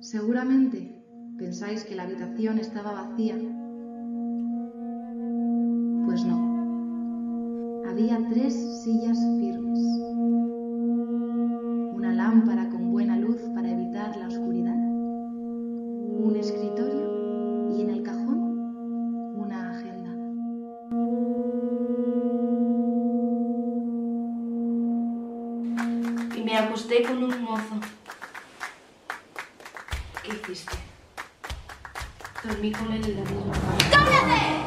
Seguramente pensáis que la habitación estaba vacía. Pues no. Había tres sillas firmes. Una lámpara con buena luz para evitar la oscuridad. Un escritorio y en el cajón una agenda. Y me acosté con un mozo hiciste. Dormí con él en la misma ¡Cállate!